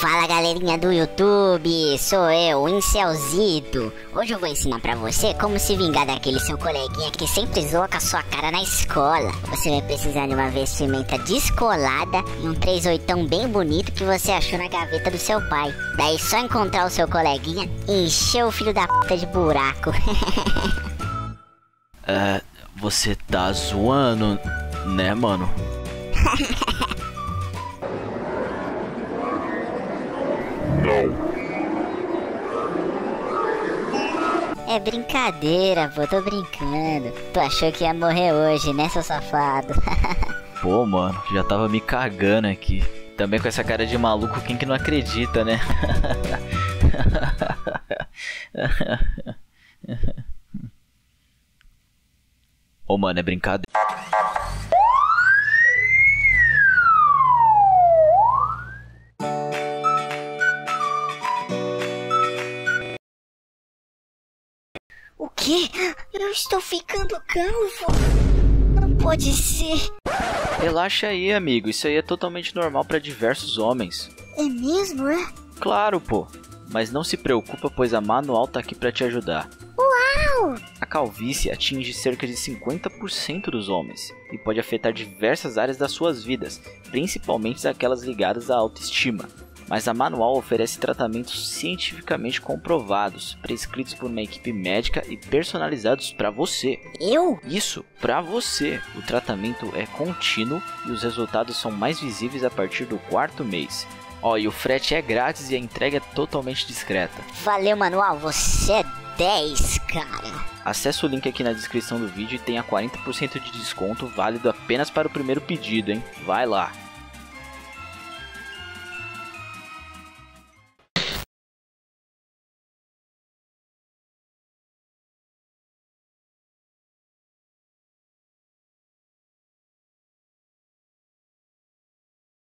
Fala galerinha do YouTube, sou eu, o Incelzito. Hoje eu vou ensinar pra você como se vingar daquele seu coleguinha que sempre zoa com a sua cara na escola. Você vai precisar de uma vestimenta descolada e um 38 bem bonito que você achou na gaveta do seu pai. Daí só encontrar o seu coleguinha e encher o filho da puta de buraco. É, você tá zoando, né, mano? Não. é brincadeira, pô, tô brincando. Tu achou que ia morrer hoje, né, seu safado? Pô, mano, já tava me cagando aqui. Também com essa cara de maluco, quem que não acredita, né? Ô, mano, é brincadeira. o quê? Eu estou ficando calvo. Não pode ser. Relaxa aí, amigo. Isso aí é totalmente normal pra diversos homens. É mesmo, é? Claro, pô. Mas não se preocupa, pois a Manual tá aqui pra te ajudar. A calvície atinge cerca de 50% dos homens e pode afetar diversas áreas das suas vidas, principalmente aquelas ligadas à autoestima. Mas a Manual oferece tratamentos cientificamente comprovados, prescritos por uma equipe médica e personalizados para você. Eu? Isso, para você. O tratamento é contínuo e os resultados são mais visíveis a partir do quarto mês. Ó, e o frete é grátis e a entrega é totalmente discreta. Valeu, manual, você é 10, cara. Acesse o link aqui na descrição do vídeo e tenha 40% de desconto válido apenas para o primeiro pedido, hein? Vai lá!